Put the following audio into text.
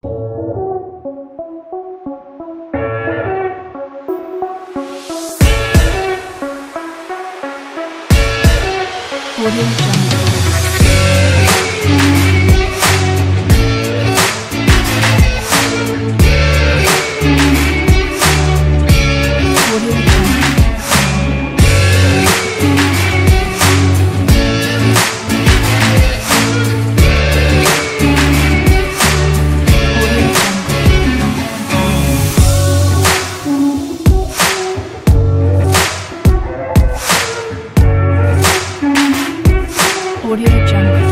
我생 하. 乐章